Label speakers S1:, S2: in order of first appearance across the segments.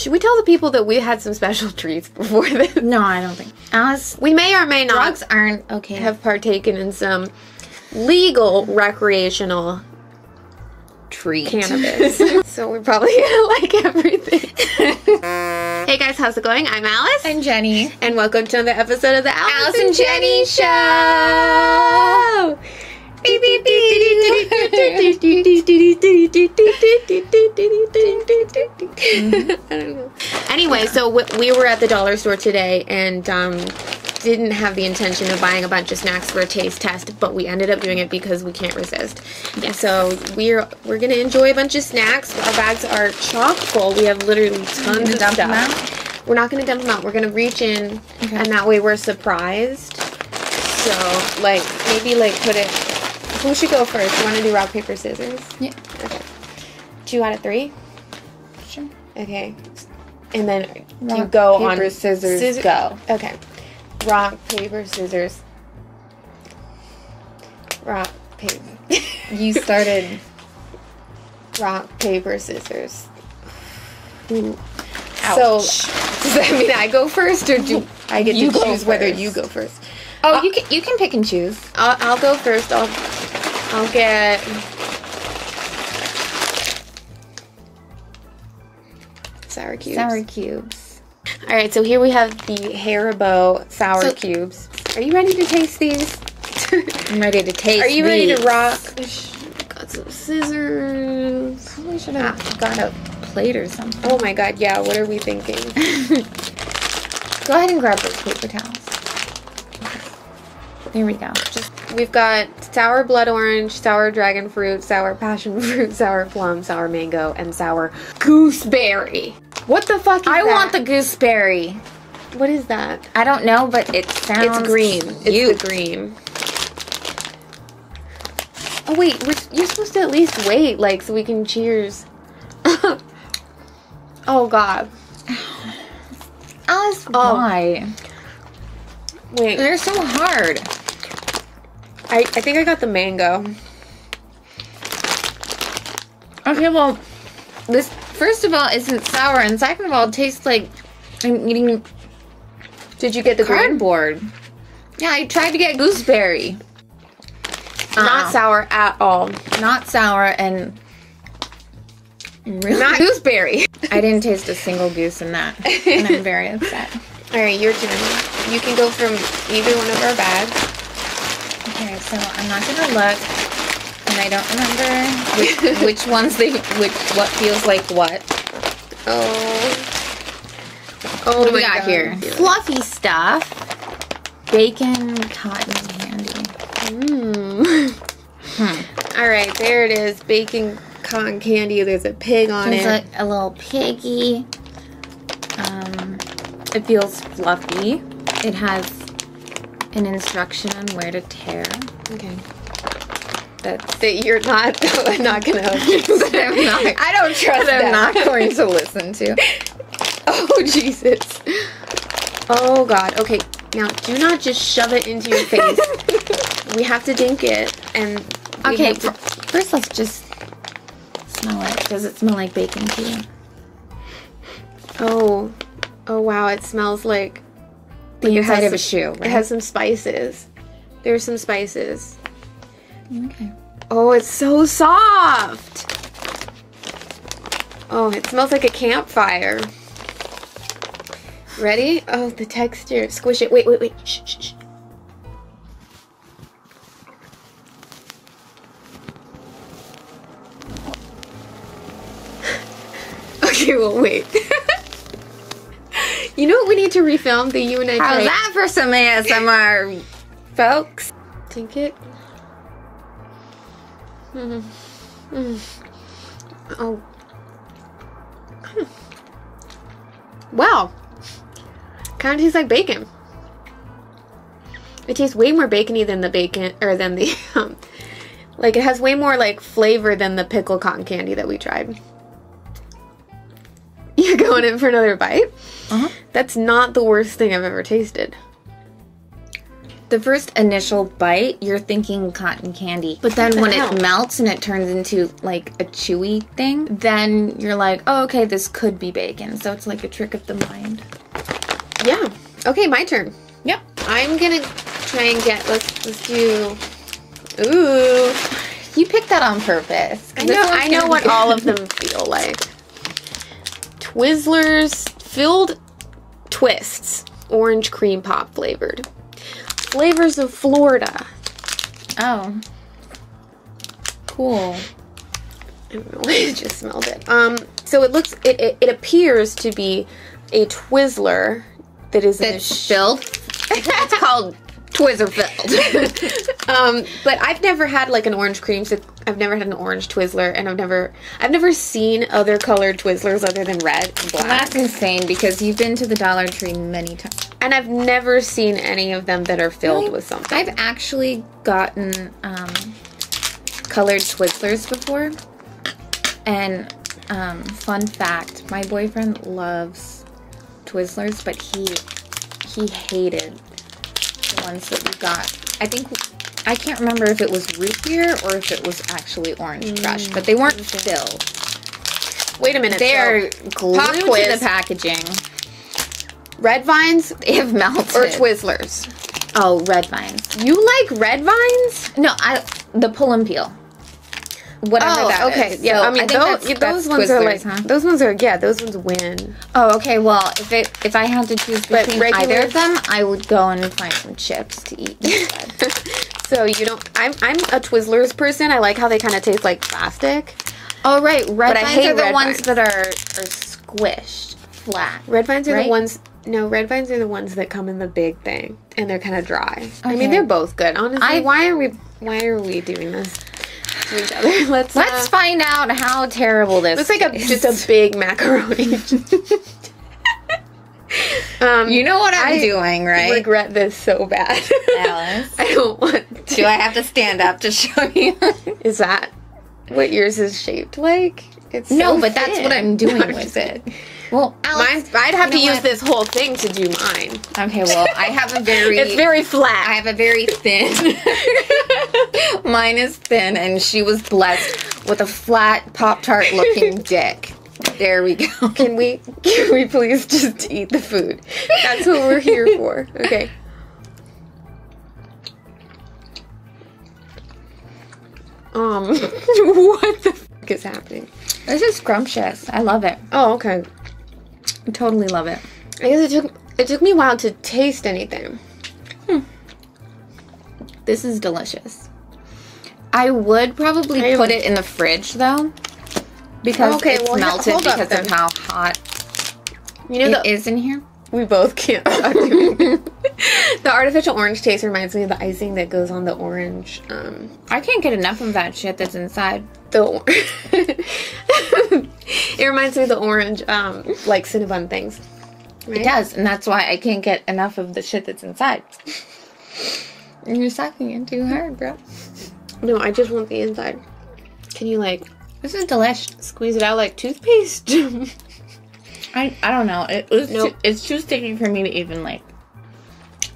S1: Should we tell the people that we had some special treats before this?
S2: No, I don't think. Alice,
S1: We may or may not
S2: drugs aren't okay.
S1: have partaken in some legal recreational
S2: treat.
S1: cannabis. so we're probably gonna like everything. hey guys, how's it going? I'm Alice.
S2: I'm Jenny.
S1: and welcome to another episode of the Alice,
S2: Alice and Jenny
S1: Show. Beep, beep, beep. I don't know. Anyway, so we were at the dollar store today and um, didn't have the intention of buying a bunch of snacks for a taste test, but we ended up doing it because we can't resist. And so we're we're gonna enjoy a bunch of snacks. Our bags are chock full. We have literally tons of stuff. We're not gonna dump them out. We're gonna reach in,
S2: Okay.
S1: and that way we're surprised. So, like, maybe like put it. Who should go first? You want to do rock paper scissors?
S2: Yeah.
S1: Okay. Two out of three.
S2: Sure.
S1: Okay. And then you
S2: Rock,
S1: go
S2: paper,
S1: on
S2: scissors,
S1: scissor-
S2: go.
S1: Okay. Rock paper scissors. Rock paper.
S2: You started.
S1: rock paper scissors.
S2: Ouch.
S1: So does that mean I go first, or do I get
S2: You
S1: to choose whether you go first?
S2: oh, you can you can pick and choose.
S1: I'll, I'll go first. I'll I'll get sour cubes.
S2: Sour cubes.
S1: All right, so here we have the Haribo sour
S2: So-
S1: cubes. Are you ready to taste these?
S2: I'm ready to taste.
S1: Are you ready to rock? Oh, got some scissors.
S2: Probably should have ah. got a plate or something.
S1: Oh my god, yeah. What are we thinking?
S2: Go ahead and grab those paper towels. There we go.
S1: Just we've got sour blood orange, sour dragon fruit, sour passion fruit, sour plum, sour mango, and sour gooseberry. What the fuck is
S2: I
S1: that?
S2: want the gooseberry.
S1: What is that?
S2: I don't know, but it sounds
S1: It's green.
S2: Cute.
S1: It's the green. Oh wait, we're, you're supposed to at least wait, like, so we can cheers. oh god.
S2: Alice,
S1: Oh.
S2: why?
S1: Wait,
S2: They're so hard.
S1: I, I think I got the mango.
S2: Okay, well, this first of all isn't sour, and second of all, it tastes like I'm eating
S1: Did you get the green?
S2: cardboard. Yeah, I tried to get gooseberry.
S1: Not
S2: Uh-uh.
S1: sour at all.
S2: Not sour and really
S1: Not gooseberry.
S2: I didn't taste a single goose in that, and I'm very upset.
S1: All right, your turn. You can go from either one of our bags.
S2: Okay, so I'm not gonna look, and I don't remember which, which ones they which what feels like what.
S1: Oh. Oh
S2: What do we got
S1: God.
S2: here? Fluffy stuff. Bacon cotton candy.
S1: Mm. All right, there it is. Bacon cotton candy. There's a pig on
S2: There's
S1: it.
S2: a, a little piggy. Um, it feels fluffy. It has an instruction on where to tear.
S1: okay.
S2: That's
S1: That you're not I'm not gonna.
S2: I'm not-
S1: I don't trust
S2: that I'm not going to listen to.
S1: Oh Jesus. Oh God. Okay. Now do not just shove it into your face. we have to dink it, and
S2: Okay,
S1: to-
S2: first let's just smell it. Does it smell like bacon to you?
S1: Oh, oh wow! It smells like
S2: The inside of a shoe,
S1: it has some spices. There's some spices.
S2: okay.
S1: Oh, it's so soft. Oh, it smells like a campfire. Ready? Oh, the texture. Squish it. Wait, wait, wait. Shh, shh, shh. okay, well, wait. you know what we need to refilm? The you and I
S2: How's that for some ASMR, folks?
S1: Tink it. Mm. Mm. Oh. Hmm. Wow. Kind of tastes like bacon. It tastes way more bacony than the bacon, or than the, um, like it has way more like flavor than the pickle cotton candy that we tried. You going in for another bite?
S2: Uh-huh.
S1: That's not the worst thing I've ever tasted.
S2: the first initial bite, you're thinking cotton candy. But then
S1: the
S2: when
S1: hell?
S2: it melts and it turns into like a chewy thing, then you're like, oh, okay, this could be bacon. So it's like a trick of the mind.
S1: Yeah. Okay, my turn.
S2: Yep.
S1: I'm gonna try and get. Let's let's do. Ooh.
S2: You picked that on purpose.
S1: I know. I know what all of them feel like. Twizzlers filled twists, orange cream pop flavored. Flavors of Florida.
S2: Oh. Cool.
S1: I don't know. I just smelled it. Um. So it looks. It it, it appears to be a Twizzler that is
S2: That's filled. it's called Twizzler filled.
S1: um, but I've never had like an orange cream. So I've never had an orange Twizzler, and I've never, I've never seen other colored Twizzlers other than red and black.
S2: That's insane because you've been to the Dollar Tree many times.
S1: and I've never seen any of them that are filled
S2: Really?
S1: with something.
S2: I've actually gotten um, colored Twizzlers before. And um, fun fact, my boyfriend loves Twizzlers, but he he hated the ones that we got. I think I can't remember if it was root beer or if it was actually orange mm, crush, but they weren't filled.
S1: Wait a minute.
S2: They're
S1: so,
S2: glued
S1: pop
S2: to the packaging.
S1: red vines
S2: They have melted.
S1: or Twizzlers.
S2: Oh, red vines.
S1: You like red vines?
S2: No, I the pull and peel. Whatever oh, that
S1: Oh, okay.
S2: is.
S1: Yeah,
S2: So
S1: I mean
S2: think
S1: those,
S2: that's-
S1: yeah,
S2: that's
S1: those ones are
S2: Twizzlers,
S1: like
S2: huh?
S1: those ones are yeah those ones win.
S2: Oh, okay. Well, if it if I had to choose between
S1: regular-
S2: either of them, I would go and find some chips to eat.
S1: So you don't. I'm I'm a Twizzlers person. I like how they kind of taste like plastic.
S2: oh, right. Red
S1: But I
S2: vines are the ones
S1: vines.
S2: that are are squished flat.
S1: Red vines are
S2: Right?
S1: the ones. No, red vines are the ones that come in the big thing, and they're kind of dry. I mean, they're both good. Honestly,
S2: I-
S1: why are we why are we doing this to each other? Let's
S2: Let's
S1: uh,
S2: find out how terrible this.
S1: Looks like a
S2: is.
S1: just a big macaroni. um,
S2: You know what I'm
S1: I
S2: doing, right?
S1: I regret this so bad.
S2: Alice.
S1: I don't want. To.
S2: Do I have to stand up to show you?
S1: Is that what yours is shaped like? It's
S2: no,
S1: so
S2: but that's what I'm doing with it. Well, Alice,
S1: Mine's, I'd have
S2: You
S1: to use
S2: what?
S1: this whole thing to do mine.
S2: okay. Well, I have a very
S1: It's very flat.
S2: I have a very thin. Mine is thin, and she was blessed with a flat Pop Tart looking dick. There we go.
S1: Can we can we please just eat the food? That's what we're here for. Okay. Um, what the is happening?
S2: This is scrumptious. I love it.
S1: Oh, okay.
S2: I totally love it.
S1: I guess it took it took me a while to taste anything. Hmm.
S2: This is delicious. I would probably
S1: I-
S2: put it in the fridge though, because
S1: Okay,
S2: it's
S1: well,
S2: melted because
S1: then.
S2: of how hot
S1: You know
S2: it
S1: the
S2: is in here.
S1: We both can't stop doing it. The artificial orange taste reminds me of the icing that goes on the orange. Um,
S2: I can't get enough of that shit that's inside.
S1: the or- it reminds me of the orange, um, like Cinnabon things.
S2: It does, and that's why I can't get enough of the shit that's inside. You're sucking it too hard, bro.
S1: No, I just want the inside. Can you like
S2: This is delish.
S1: squeeze it out like toothpaste?
S2: I, I don't know. It was
S1: Nope.
S2: too, it's too sticky for me to even like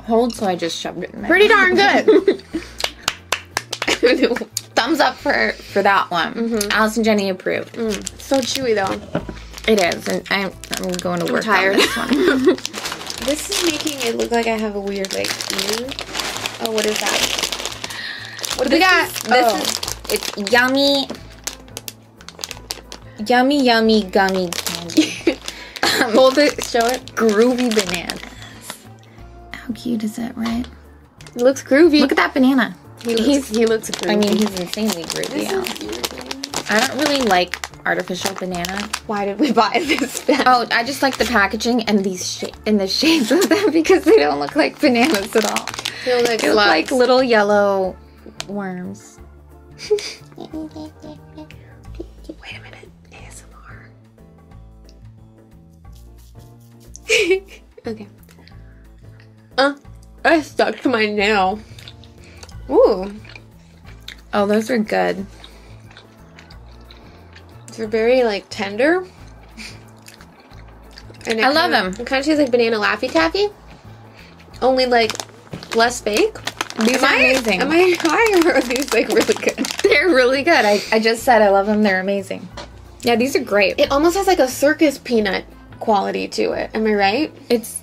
S2: hold, so I just shoved it in there.
S1: Pretty darn good.
S2: Thumbs up for for that one. Mm-hmm. Alice and Jenny approved. Mm.
S1: so chewy though.
S2: It is, and I'm I'm going to work
S1: tired.
S2: on this one.
S1: This is making it look like I have a weird like ear. Oh, what is that? What do we got?
S2: This
S1: oh.
S2: is it's yummy, yummy, yummy gummy candy.
S1: hold it. Show it.
S2: Groovy bananas. How cute is that, right?
S1: It looks groovy.
S2: Look at that banana.
S1: he looks,
S2: he's-
S1: he looks groovy.
S2: I mean, he's insanely groovy. Al. I don't really like artificial banana.
S1: Why did we buy this? Then?
S2: Oh, I just like the packaging and these sh- and the shapes of them because they don't look like bananas at all.
S1: They look like
S2: They look like little yellow worms.
S1: Wait a minute. okay. Uh, I stuck to my nail. Ooh,
S2: Oh, those are good.
S1: they're very like tender. And
S2: I love
S1: kinda-
S2: them.
S1: It kind of tastes like banana laffy taffy, only like less fake.
S2: These
S1: Am
S2: are
S1: I
S2: amazing.
S1: Am I high or are these like really good?
S2: They're really good. I, I just said I love them. They're amazing. Yeah, these are great.
S1: It almost has like a circus peanut quality to it. Am I right?
S2: It's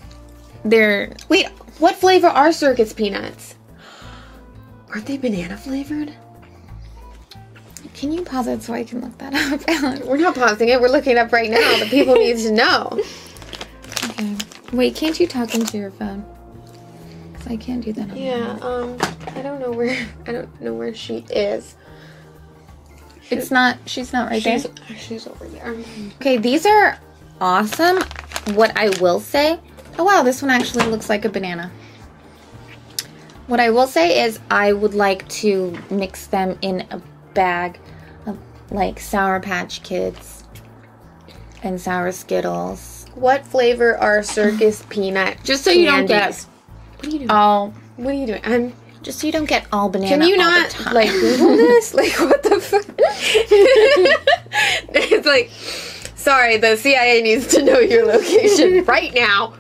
S2: they're
S1: Wait, what flavor are circus peanuts? Aren't they banana flavored?
S2: Can you pause it so I can look that up?
S1: We're not pausing it. We're looking up right now. The people need to know.
S2: okay. Wait, can't you talk into your phone? 'Cause I can't do that. On
S1: Yeah. Um. I don't know where. I don't know where she is.
S2: It's not. She's not right
S1: She's
S2: there.
S1: she's over there.
S2: Okay, these are awesome. What I will say. Oh wow, this one actually looks like a banana. What I will say is I would like to mix them in a bag of like Sour Patch Kids and Sour Skittles.
S1: What flavor are circus peanut?
S2: Just so you don't get
S1: What are you doing?
S2: all
S1: what are you doing? I'm.
S2: just so you don't get all banana.
S1: Can you
S2: all the
S1: not
S2: time.
S1: like Google this? Like what the fuck? it's like, sorry, the CIA needs to know your location right now.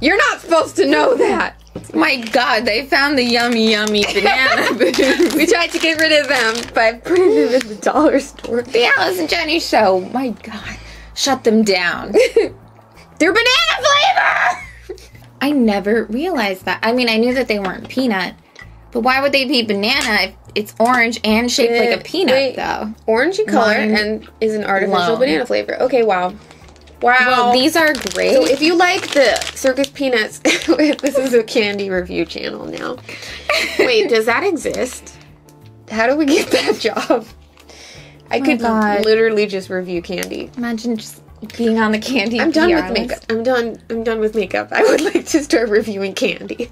S1: You're not supposed to know that.
S2: My God, they found the yummy, yummy banana.
S1: we tried to get rid of them by putting them in the dollar store.
S2: the Alice and Jenny show. My God, shut them down.
S1: They're banana flavor.
S2: I never realized that. I mean, I knew that they weren't peanut, but why would they be banana if it's orange and shaped like
S1: Eh,
S2: a peanut,
S1: wait.
S2: though?
S1: Orange in color
S2: Mine
S1: and is an artificial
S2: alone.
S1: banana flavor. Okay, wow. Wow.
S2: Well, these are great.
S1: So if you like the circus peanuts, this is a candy review channel now. Wait, does that exist? How do we get that job? I
S2: my
S1: could
S2: God.
S1: literally just review candy.
S2: Imagine just being on the candy.
S1: I'm done with
S2: list.
S1: makeup. I'm done. I'm done with makeup. I would like to start reviewing candy.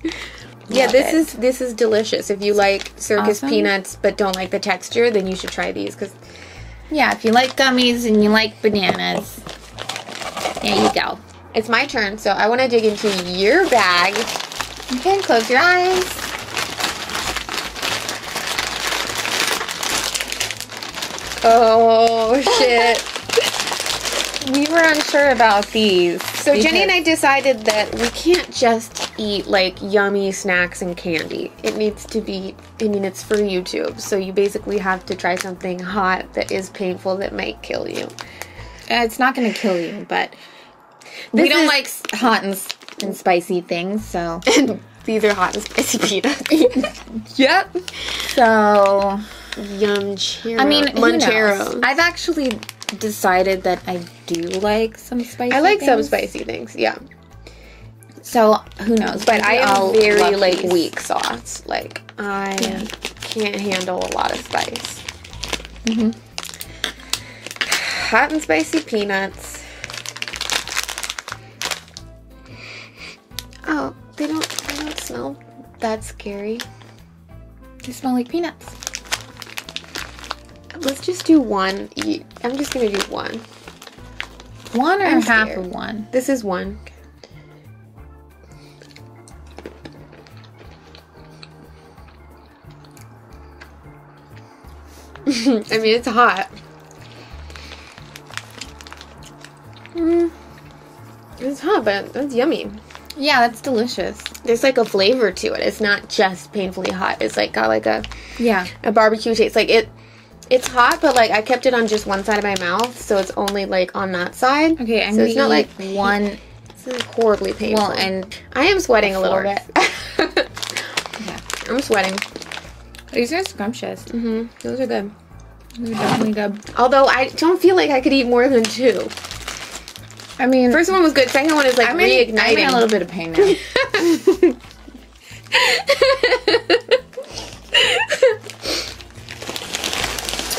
S1: Yeah,
S2: Love
S1: this
S2: it.
S1: is this is delicious. If you like circus
S2: Awesome.
S1: peanuts but don't like the texture, then you should try these because
S2: Yeah, if you like gummies and you like bananas, there you go.
S1: it's my turn. So I want to dig into your bag.
S2: Okay, close your eyes.
S1: Oh shit.
S2: We were unsure about these.
S1: So Jenny and I decided that we can't just eat like yummy snacks and candy. It needs to be I mean it's for YouTube. So you basically have to try something hot that is painful that might kill you.
S2: Uh, it's not going to kill you, but we don't
S1: is-
S2: like hot and, and spicy things, so.
S1: These are hot and spicy peanuts.
S2: yep. So,
S1: Yum chero.
S2: I mean?
S1: Moncheros.
S2: I've actually decided that I do like some spicy.
S1: I like some spicy things, yeah.
S2: So who knows?
S1: But I am very like weak sauce. Like I
S2: Yeah.
S1: can't handle a lot of spice.
S2: Mhm.
S1: Hot and spicy peanuts. Oh, they don't. They don't smell that scary.
S2: They smell like peanuts.
S1: Let's just do one. I'm just gonna do one.
S2: One or
S1: I'm
S2: half
S1: scared.
S2: of one.
S1: This is one. I mean, it's hot.
S2: Mm.
S1: It's hot, but it's yummy.
S2: Yeah, that's delicious.
S1: There's like a flavor to it. It's not just painfully hot. It's like got like a,
S2: Yeah.
S1: a barbecue taste. Like it, it's hot, but like I kept it on just one side of my mouth, so it's only like on that side.
S2: Okay, I'm
S1: so it's not like
S2: one.
S1: It's not horribly painful.
S2: Well, and
S1: I am sweating a little bit.
S2: Yeah.
S1: I'm sweating.
S2: these are scrumptious.
S1: Mm-hmm. Those are good.
S2: They're definitely good.
S1: Although I don't feel like I could eat more than two.
S2: I mean,
S1: First one was good. Second one is like
S2: I'm in, I'm in a little bit of pain now.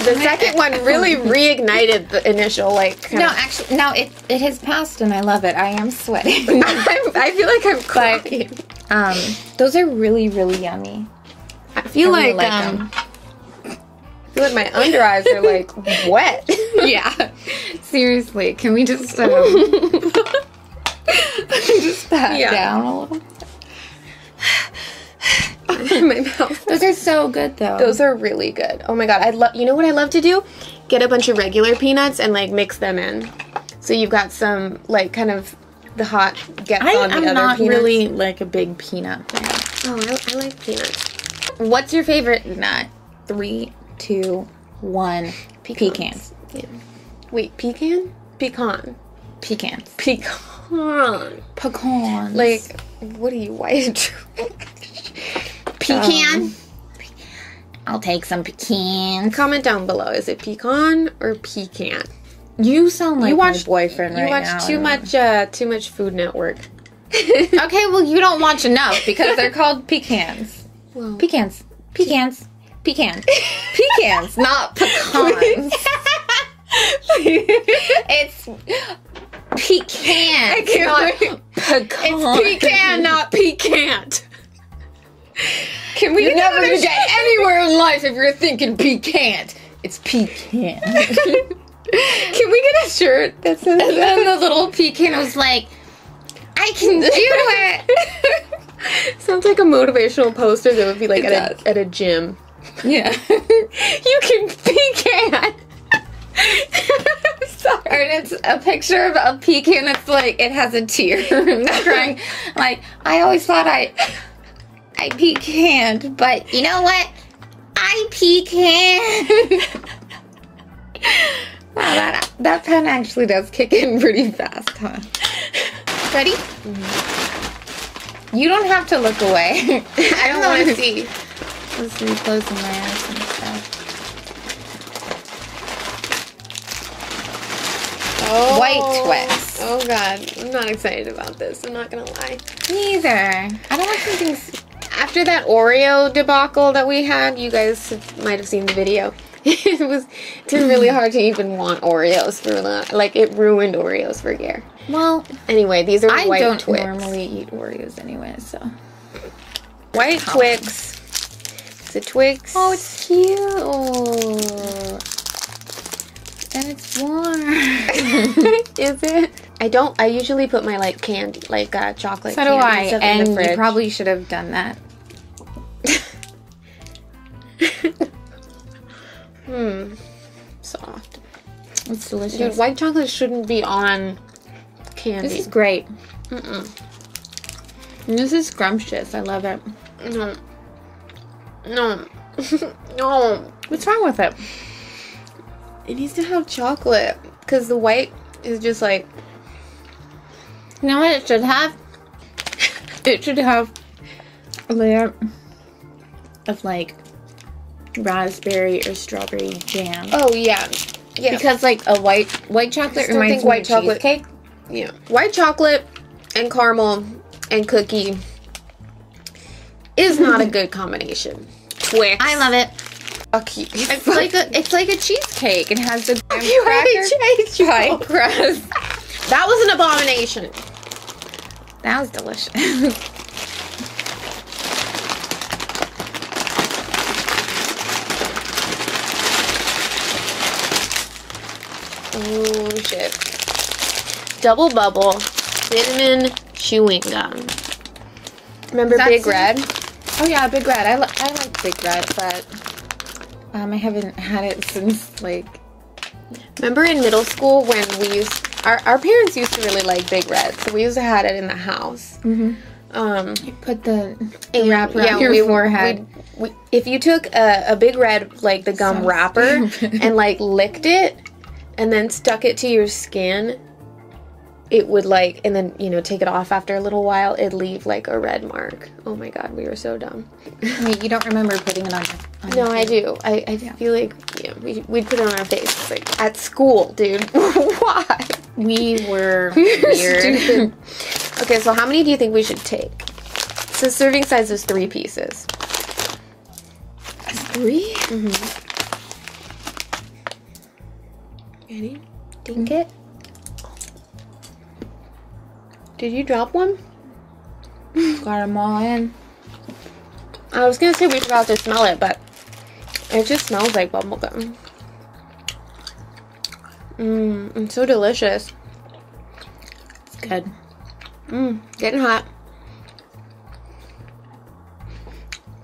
S1: the second one really reignited the initial like.
S2: no,
S1: of-
S2: actually, no. It it has passed, and I love it. I am sweating.
S1: I'm, I feel like I'm crying.
S2: um, those are really really yummy.
S1: I feel
S2: I really
S1: like,
S2: like
S1: um, I like my under eyes are like wet.
S2: yeah. Seriously, can we just um, just pat
S1: Yeah.
S2: down a little?
S1: my mouth.
S2: Those are so good though.
S1: Those are really good. Oh my god, I love. You know what I love to do? Get a bunch of regular peanuts and like mix them in. So you've got some like kind of the hot gets
S2: I
S1: on the
S2: am
S1: other
S2: not
S1: peanuts.
S2: really like a big peanut fan.
S1: Oh, I, I like peanuts.
S2: What's your favorite nut? Three, two, one. Pecans.
S1: Yeah. Wait, pecan? Pecan.
S2: Pecans.
S1: Pecan.
S2: Pecans.
S1: Like, what are you, white? pecan?
S2: Um, I'll take some pecans.
S1: Comment down below. Is it pecan or pecan?
S2: You sound like
S1: you watch
S2: my boyfriend
S1: You watch
S2: now.
S1: too much. Uh, too much Food Network.
S2: okay, well, you don't watch enough because they're called pecans.
S1: Well,
S2: Pecans. Pecans. Pecans. Pecans, not pecans. it's pecan.
S1: can't
S2: pecan.
S1: it's pecan, not pecan. Can we
S2: You're
S1: get
S2: never gonna get anywhere in life if you're thinking pecan. It's pecan.
S1: Can we get a shirt that says
S2: and then the little pecan was like, I can do it.
S1: Sounds like a motivational poster that would be like at a, at a gym.
S2: Yeah.
S1: You can pecan. Sorry.
S2: And it's a picture of a pecan. It's like it has a tear. and crying. Like I always thought I, I pecanned, but you know what? I pecan. wow, that that pen actually does kick in pretty fast, huh? Ready? Mm-hmm. You don't have to look away.
S1: I don't want to see.
S2: Let's my eyes and stuff.
S1: Oh.
S2: White twist.
S1: Oh god, I'm not excited about this. I'm not gonna lie.
S2: Neither. I don't like some things.
S1: After that Oreo debacle that we had, you guys might have seen the video. it was it's really hard to even want Oreos for that. Like it ruined Oreos for Gare.
S2: Well,
S1: Anyway, these are
S2: I
S1: white
S2: don't
S1: Twix.
S2: normally eat Oreos anyway, so.
S1: White Twix. A Twix.
S2: Oh, it's cute. And it's warm.
S1: is it? I don't. I usually put my like candy, like uh, chocolate.
S2: so do I. And you probably should have done that.
S1: hmm. Soft.
S2: It's delicious.
S1: Dude, white chocolate shouldn't be on candy.
S2: this is great.
S1: Mm-mm.
S2: And This is scrumptious. I love it.
S1: No. No. no.
S2: What's wrong with it?
S1: It needs to have chocolate. Because the white is just like.
S2: You know what it should have? It should have a layer of like raspberry or strawberry jam.
S1: Oh, yeah. Yeah.
S2: Because like a white white chocolate reminds me
S1: white
S2: of
S1: chocolate-
S2: cheesecake.
S1: yeah. White chocolate and caramel and cookie is not a good combination. Twix.
S2: I love it.
S1: You.
S2: It's like a it's like a cheesecake. It has the
S1: You already
S2: cracker
S1: changed your
S2: pie
S1: whole-
S2: crust.
S1: That was an abomination.
S2: That was delicious.
S1: Oh shit. Double bubble cinnamon chewing gum. Remember Big? Red?
S2: Oh yeah, Big Red. I, li- I like Big Red, but um, I haven't had it since like
S1: Remember in middle school when we used our, our parents used to really like Big Red, so we used to have it in the house.
S2: mm-hmm.
S1: Um,
S2: put the, the
S1: and,
S2: wrap around
S1: yeah,
S2: your
S1: we-
S2: forehead.
S1: we- we- if you took a, a Big Red like the gum
S2: Sounds
S1: wrapper and like licked it and then stuck it to your skin, it would like and then you know take it off after a little while. It'd leave like a red mark. Oh my god, we were so dumb.
S2: Wait, you don't remember putting it on your? On
S1: No, I do. I, I feel like yeah, we we'd put it on our face like at school, dude. Why?
S2: We were
S1: We're
S2: weird.
S1: stupid. Okay, so how many do you think we should take? So serving size is three pieces.
S2: 3 mm-hmm.
S1: Ready?
S2: Think it?
S1: Did you drop one?
S2: Got them all in.
S1: I was gonna say we forgot to smell it, but it just smells like bubblegum. Mmm, it's so delicious.
S2: It's good.
S1: Mmm, getting hot.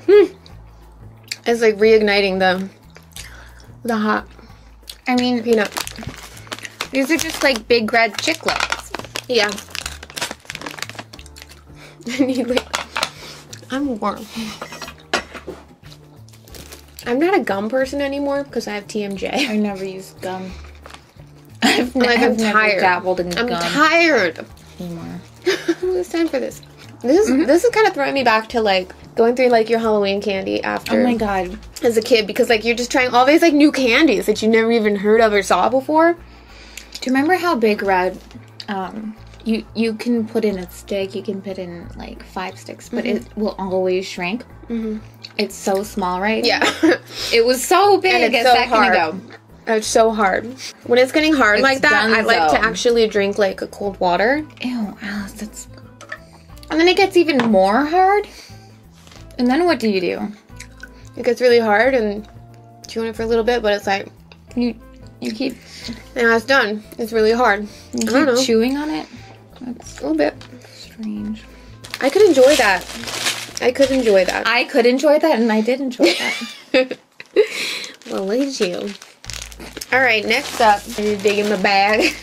S1: Hmm. It's like reigniting the the hot
S2: I mean,
S1: peanut.
S2: these are just like big red chiclets.
S1: Yeah. I need like I'm warm. I'm not a gum person anymore because I have TMJ.
S2: I never used gum. I've,
S1: Like,
S2: I've
S1: I'm
S2: never
S1: tired.
S2: dabbled in
S1: I'm
S2: gum
S1: tired.
S2: anymore.
S1: it's time for this. This is this is kind of throwing me back to like going through like your Halloween candy after
S2: Oh my god.
S1: as a kid because like you're just trying all these like new candies that you never even heard of or saw before.
S2: Do you remember how Big Red? Um, you you can put in a stick. You can put in like five sticks, but it will always shrink. Mm-hmm. It's so small, right?
S1: Yeah.
S2: It was so big
S1: And it's
S2: a
S1: so
S2: second
S1: hard.
S2: ago.
S1: it's so hard. When it's getting hard
S2: It's
S1: like that, I like to actually drink like a cold water.
S2: Ew, Alice, that's. And then it gets even more hard. And then what do you do?
S1: It gets really hard and chew on it for a little bit, but it's like
S2: You you keep
S1: now it's done. It's really hard.
S2: you
S1: I don't know.
S2: keep chewing on it. That's
S1: A little bit.
S2: strange.
S1: I could enjoy that. I could enjoy that.
S2: I could enjoy that, and I did enjoy that.
S1: well, look at you. All right, next up, I need to dig in my bag.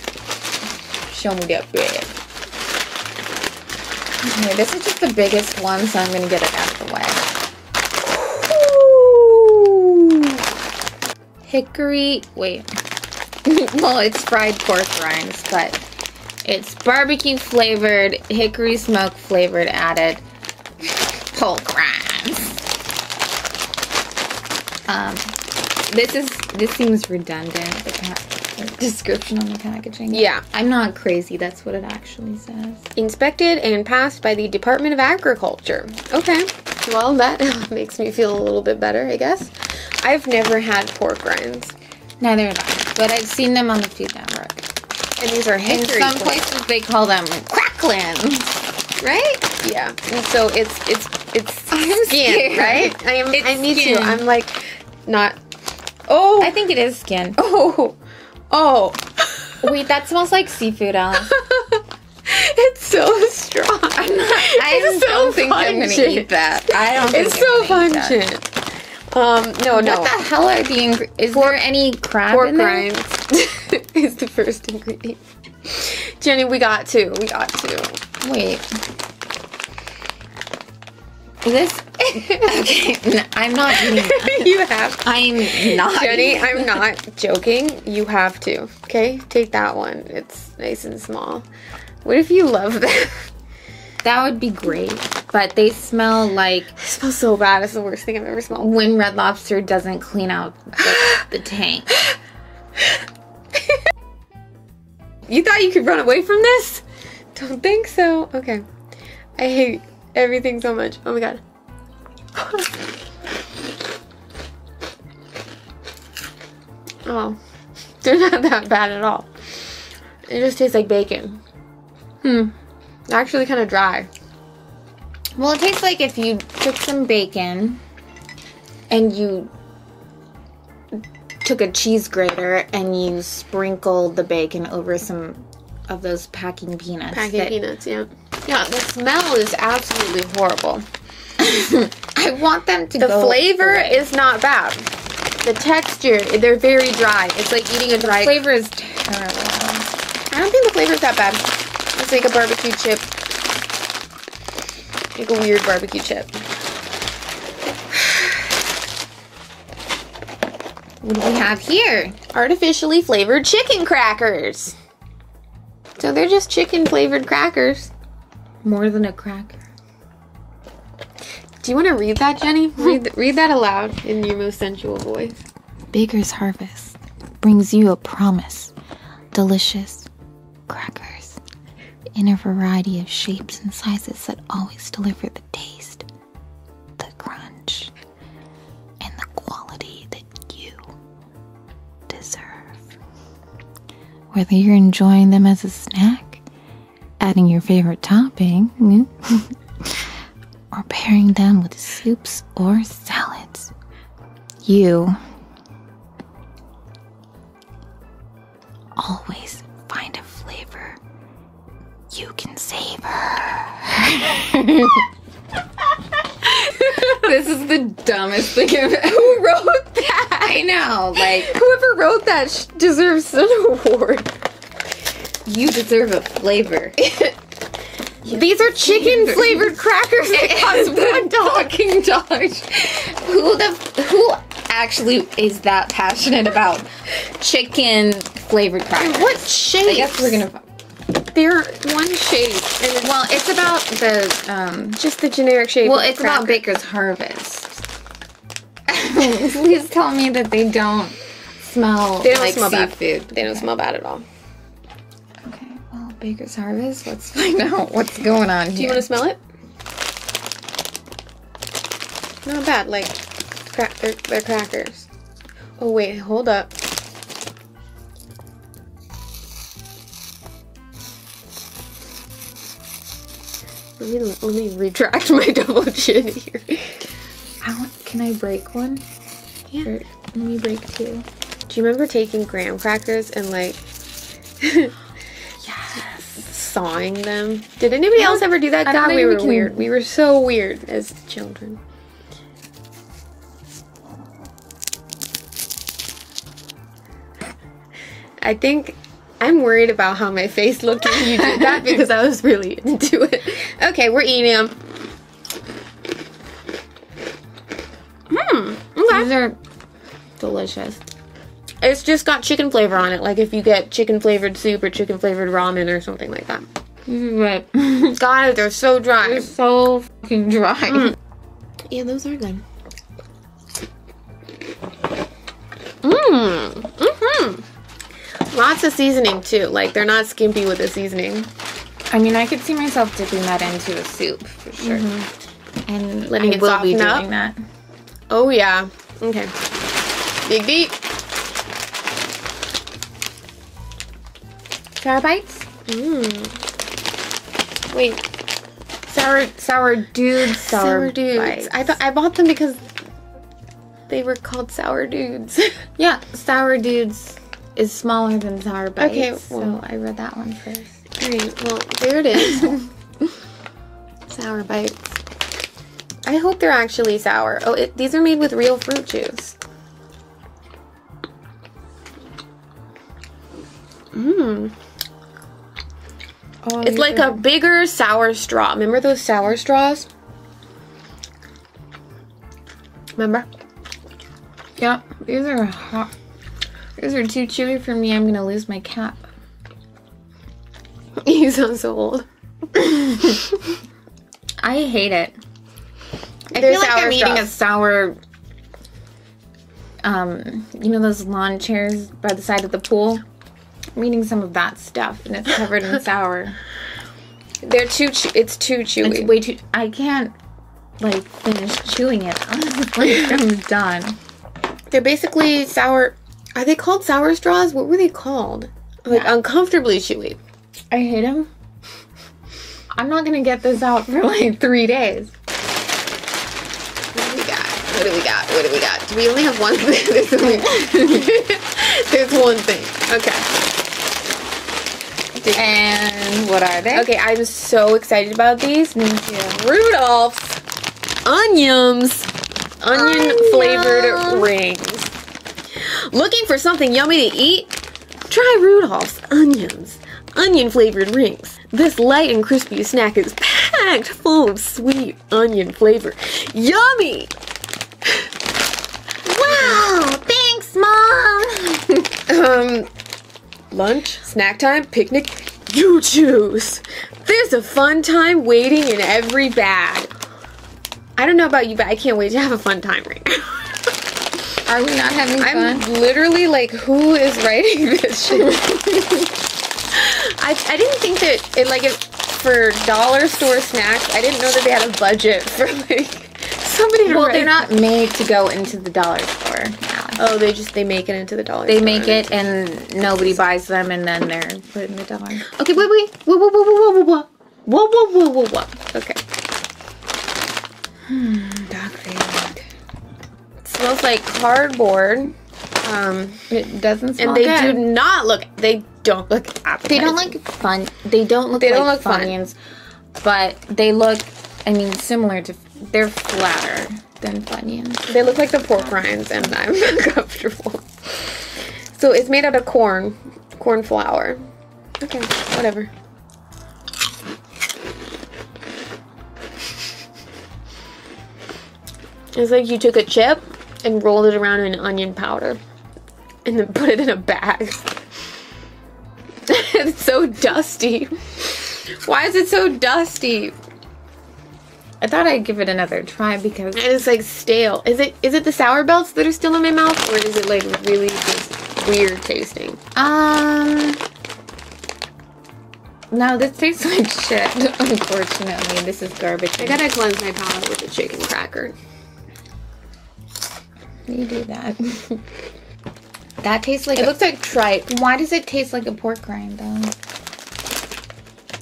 S2: Show me that bread. Okay, this is just the biggest one, so I'm gonna get it out of the way. Hickory. Wait. well, it's fried pork rinds, but it's barbecue flavored, hickory smoke flavored added pork rinds. Um, this is this seems redundant. The, the description on the packaging.
S1: Yeah.
S2: I'm not crazy. That's what it actually says.
S1: Inspected and passed by the Department of Agriculture. Okay. Well, that makes me feel a little bit better, I guess. I've never had pork rinds.
S2: Neither have I, but I've seen them on the Food Network.
S1: And these are
S2: In
S1: hickory.
S2: some
S1: pork.
S2: places, they call them cracklins, right?
S1: Yeah. And so it's it's it's
S2: I'm
S1: skin,
S2: scared.
S1: right? I am
S2: It's
S1: I need
S2: skin.
S1: I'm like not Oh
S2: I think it is skin.
S1: Oh Oh
S2: Wait, that smells like seafood, Alice.
S1: it's so strong. I'm not,
S2: I
S1: it's
S2: don't
S1: so
S2: think I'm gonna eat that. I don't. Think
S1: It's
S2: I'm
S1: so
S2: gonna eat that.
S1: pungent. Um, no, no.
S2: What the hell are the ingre- Is there any crab
S1: Pork
S2: in there?
S1: rinds is the first ingredient. Jenny, we got two. We got two.
S2: Wait. This okay? I'm not eating
S1: you have.
S2: I'm not.
S1: Jenny, I'm not joking. You have to. Okay? Take that one. It's nice and small. What if you love that?
S2: That would be great, but they smell like
S1: It smells so bad. It's the worst thing I've ever smelled.
S2: when Red Lobster doesn't clean out the, the tank.
S1: You thought you could run away from this? Don't think so. Okay. I hate everything so much. Oh my god. oh. They're not that bad at all. It just tastes like bacon.
S2: Hmm.
S1: Actually kind of dry.
S2: Well, it tastes like if you took some bacon and you took a cheese grater and you sprinkled the bacon over some of those packing peanuts.
S1: Packing
S2: that-
S1: peanuts, yeah. Yeah, the smell is absolutely horrible.
S2: I want them to
S1: The
S2: go
S1: flavor
S2: away.
S1: is not bad. The texture, they're very dry. It's like eating a dry.
S2: flavor is terrible.
S1: I don't think the flavor is that bad. Like a barbecue chip. Like a weird barbecue chip.
S2: What do we have here?
S1: Artificially flavored chicken crackers. So they're just chicken flavored crackers.
S2: More than a cracker.
S1: Do you want to read that, Jenny? Read, read that aloud in your most sensual voice.
S3: Baker's Harvest brings you a promise delicious crackers in a variety of shapes and sizes that always deliver the taste, the crunch, and the quality that you deserve. Whether you're enjoying them as a snack, adding your favorite topping, or pairing them with soups or salads, you always you can save her.
S2: This is the dumbest thing I've ever
S1: Who wrote that?
S2: I know, like
S1: Whoever wrote that deserves an award.
S2: you deserve a flavor.
S1: These are chicken flavored crackers that cost one.
S2: Fucking dollars. Who the who actually is that passionate about chicken flavored crackers.
S1: What shape?
S2: I guess we're gonna.
S1: They're one shape, and it's
S2: Well, it's about the um.
S1: just the generic shape.
S2: Well,
S1: of
S2: it's about. Baker's Harvest. Please tell me that they don't smell
S1: They don't
S2: like
S1: smell bad.
S2: seafood.
S1: They don't smell bad at all.
S2: Okay, well, Baker's Harvest. Let's find out what's going on here.
S1: Do you want to smell it? Not bad. Like, crack. They're, they're crackers. Oh wait, hold up. Let me let me retract my double chin here.
S2: I want, can I break one?
S1: Yeah.
S2: Or let me break two.
S1: Do you remember taking graham crackers and like
S2: Yes.
S1: sawing them? Did anybody else ever do that?
S2: I
S1: God, we were
S2: can-
S1: weird. We were so weird as children. I think I'm worried about how my face looked when you did that because I was really into it. Okay, we're eating them. Hmm. Okay.
S2: These are delicious.
S1: It's just got chicken flavor on it, like if you get chicken flavored soup or chicken flavored ramen or something like that.
S2: Right.
S1: God, they're so dry.
S2: they're so fucking dry.
S1: Yeah, those are good. Mmm. Mm-hmm. Lots of seasoning too. Like they're not skimpy with the seasoning.
S2: I mean, I could see myself dipping that into a soup for sure, mm-hmm. and
S1: Letting
S2: I
S1: it
S2: will be
S1: soften up?
S2: that.
S1: Oh yeah. Okay. Big deep.
S2: Sour bites,
S1: Mmm. Wait,
S2: sour sour dudes, sour,
S1: sour dudes.
S2: bites.
S1: I thought I bought them because they were called sour dudes.
S2: yeah, sour dudes is smaller than sour bites.
S1: Okay,
S2: so I read that one first.
S1: Great. Well, there it is. sour bites. I hope they're actually sour. Oh, it, these are made with real fruit juice. Mmm.
S2: Oh,
S1: It's like a bigger sour straw. Remember those sour straws? Remember?
S2: Yeah, these are hot. These are too chewy for me. I'm gonna lose my cap.
S1: You sound so old.
S2: I hate it. I
S1: They're
S2: feel like I'm eating a sour. Um, you know those lawn chairs by the side of the pool. I'm eating some of that stuff, and it's covered in sour.
S1: They're too. It's too chewy.
S2: It's way too. I can't like finish chewing it. Honestly, I'm done.
S1: They're basically sour. Are they called sour straws? What were they called? Like uncomfortably chewy.
S2: I hate them. I'm not gonna get this out for like three days.
S1: What do we got? What do we got? What do we got? Do we only have one thing? There's, only- There's one thing. Okay.
S2: And what are they?
S1: Okay, I'm so excited about these. Rudolph's Onions. Onion flavored rings. Looking for something yummy to eat? Try Rudolph's Onions. Onion flavored rings. This light and crispy snack is packed full of sweet onion flavor. Yummy!
S2: Wow! Thanks, mom.
S1: Um, lunch, snack time, picnic, you choose. There's a fun time waiting in every bag. I don't know about you, but I can't wait to have a fun time right now.
S2: Are we not having
S1: I'm
S2: fun?
S1: literally like, who is writing this shit? I, I didn't think that it like it, for dollar store snacks. I didn't know that they had a budget for like somebody to
S2: Well,
S1: write.
S2: they're not made to go into the dollar store now.
S1: Oh, they just they make it into the dollar.
S2: They
S1: store.
S2: make it and nobody buys them, and then they're put in the dollar.
S1: Okay, wait, wait, whoa, whoa, whoa, whoa, whoa, whoa, whoa, whoa, whoa, whoa, whoa. Okay. It smells like cardboard. Um,
S2: It doesn't smell
S1: and they
S2: good.
S1: do not look. They don't look.
S2: They don't look fun. They don't look
S1: They
S2: like
S1: don't look fun.
S2: Funyuns, but they look. I mean, similar to. They're flatter than Funyuns.
S1: They look like the pork rinds, and I'm uncomfortable. So it's made out of corn, corn flour. Okay, whatever. It's like you took a chip and rolled it around in onion powder and then put it in a bag. it's so dusty. Why is it so dusty?
S2: I thought I'd give it another try because
S1: And it's like stale. Is it is it the sour belts that are still in my mouth or is it like really just weird tasting?
S2: um no, this tastes like shit. Unfortunately, this is garbage.
S1: I gotta cleanse my palate with a chicken cracker.
S2: You do that. that tastes like.
S1: It
S2: a-
S1: looks like tripe.
S2: why does it taste like a pork rind though?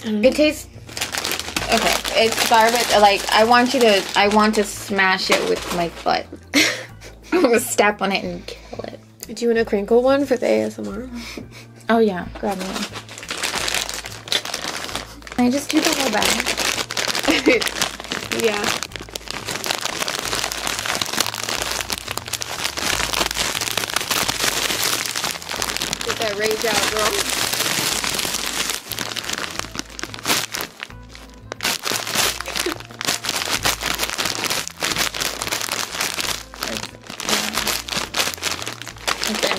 S1: don't.
S2: It tastes. Okay, it's garbage. Like I want you to. I want to smash it with my foot. I'm gonna step on it and kill it.
S1: Do you want a crinkle one for the ASMR?
S2: Oh yeah, grab me one. Can I just do the whole bag?
S1: yeah. Get that rage out, girl.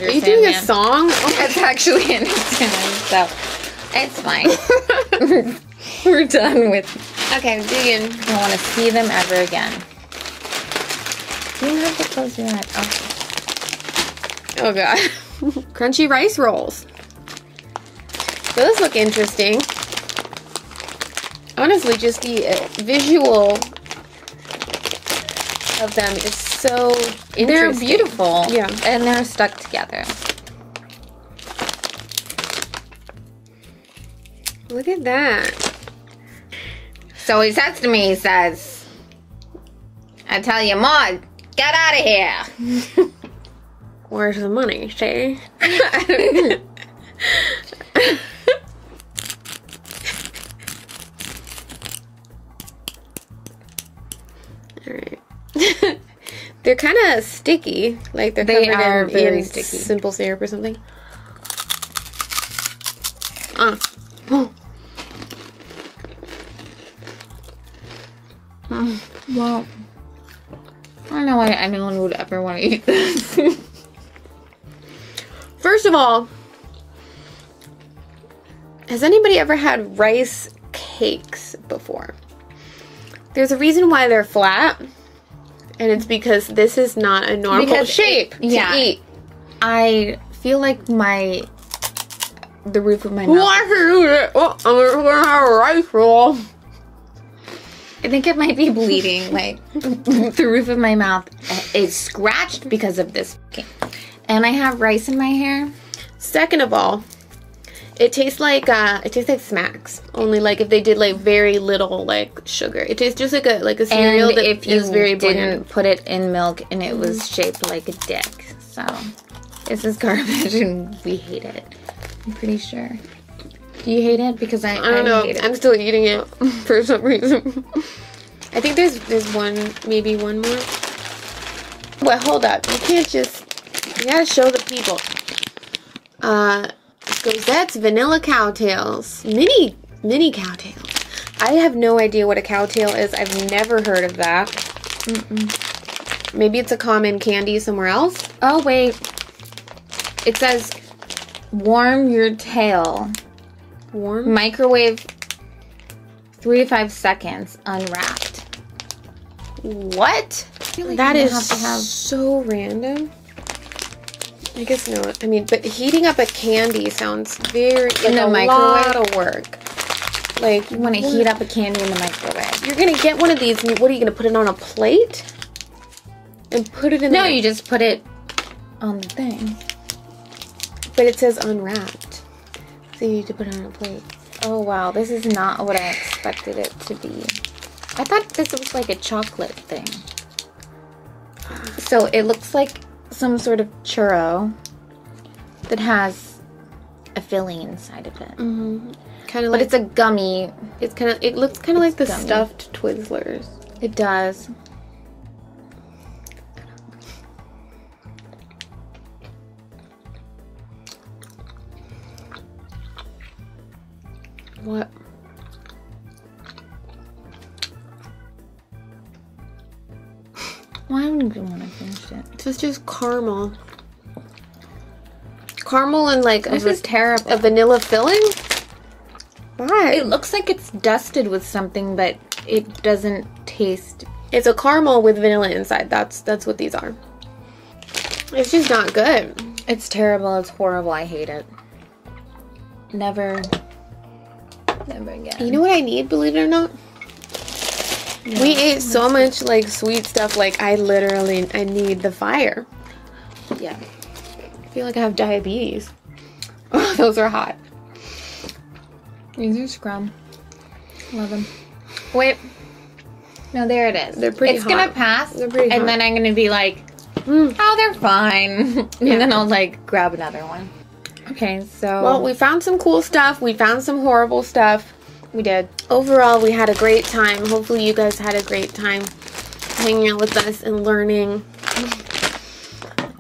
S1: Are you doing a
S2: Sandman.
S1: song?
S2: It's actually in so it's fine. We're done with.
S1: Okay, in.
S2: I don't want to see them ever again. You have to close your eyes. Oh.
S1: Oh god. Crunchy rice rolls. Those look interesting. Honestly, just the uh, visual of them is so interesting.
S2: They're beautiful.
S1: Yeah.
S2: And they're stuck together.
S1: Look at that.
S2: So he says to me, he says, I tell you, Maud, get out of here.
S1: Where's the money, see? Alright. they're kind of sticky. Like they're
S2: They
S1: covered in,
S2: very
S1: in
S2: sticky.
S1: simple syrup or something. Uh. Oh.
S2: Well, I don't know why anyone would ever want to eat this.
S1: First of all, has anybody ever had rice cakes before? There's a reason why they're flat, and it's because this is not a normal
S2: Because
S1: shape
S2: it-
S1: to
S2: yeah.
S1: eat.
S2: I feel like my the roof of my mouth.
S1: You oh, I'm gonna have a rice roll.
S2: I think it might be bleeding. Like the roof of my mouth is scratched because of this. And I have rice in my hair.
S1: Second of all, it tastes like uh, it tastes like smacks. Only like if they did like very little like sugar. It tastes just like a like a cereal
S2: And
S1: that
S2: if you
S1: is very
S2: didn't
S1: bland. Mm-hmm.
S2: put it in milk and it was shaped like a dick. So this is garbage and we hate it. I'm pretty sure. Do you hate it? Because I,
S1: I don't know.
S2: hate it.
S1: I'm still eating it for some reason. I think there's there's one maybe one more. Well, hold up. You can't just you gotta show the people. Uh Gozette's vanilla cowtails. Mini mini cowtails. I have no idea what a cowtail is. I've never heard of that. Maybe it's a common candy somewhere else.
S2: Oh wait. It says warm your tail.
S1: Warm.
S2: Microwave three to five seconds unwrapped.
S1: What?
S2: feel like
S1: that is
S2: have to have-
S1: so random. I guess not. I mean, but heating up a candy sounds very like
S2: In
S1: a
S2: a
S1: lot of work. Like
S2: You want to heat up a candy in the microwave.
S1: You're gonna get one of these. And what are you gonna put it on a plate and put it in?
S2: No,
S1: the,
S2: you just put it on the thing.
S1: But it says unwrapped, so you need to put it on a plate.
S2: Oh wow, this is not what I expected it to be. I thought this was like a chocolate thing. So it looks like some sort of churro that has a filling inside of it.
S1: Mm-hmm. Kind of
S2: But
S1: like
S2: it's a gummy.
S1: it's kind of it looks kind of like the
S2: gummy.
S1: stuffed Twizzlers.
S2: It does.
S1: What?
S2: I don't even want to
S1: This is just caramel. Caramel and like a,
S2: This is terrible.
S1: a vanilla filling. Why?
S2: It looks like it's dusted with something, but it doesn't taste.
S1: It's a caramel with vanilla inside. That's that's what these are. It's just not good.
S2: It's terrible. It's horrible. I hate it. Never. Never again.
S1: You know what I need, believe it or not? We ate so much like sweet stuff. Like I literally, I need the fire.
S2: Yeah.
S1: I feel like I have diabetes. Oh, those are hot.
S2: These are scrum. Love them. Wait. No, there it is.
S1: They're pretty
S2: It's gonna pass,
S1: They're pretty
S2: and
S1: hot.
S2: then I'm gonna be like,
S1: Mm.
S2: "Oh, they're fine," and
S1: Yeah.
S2: then I'll like grab another one. Okay, so
S1: Well, we found some cool stuff. We found some horrible stuff.
S2: We did.
S1: Overall, we had a great time. Hopefully, you guys had a great time hanging out with us and learning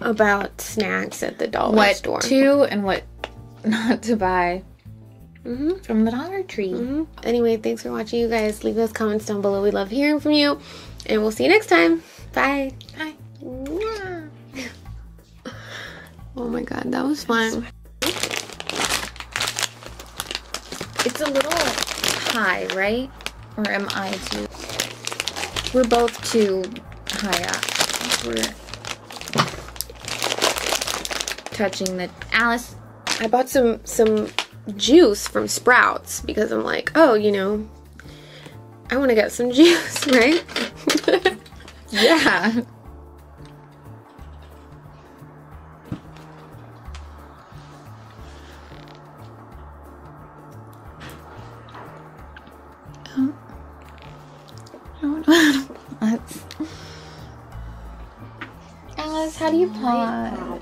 S1: about snacks at the dollar
S2: What
S1: store.
S2: to and what not to buy
S1: Mhm.
S2: from the Dollar Tree.
S1: Mhm. Anyway, thanks for watching, you guys. Leave those comments down below. We love hearing from you. And we'll see you next time. Bye.
S2: Bye.
S1: Oh my god, that was fun.
S2: It's a little high, right? Or am I too?
S1: We're both
S2: Too high up. We're touching the Alice.
S1: I bought some some juice from Sprouts because I'm like, oh, you know, I want to get some juice, right?
S2: Yeah. Alice, how do you pause?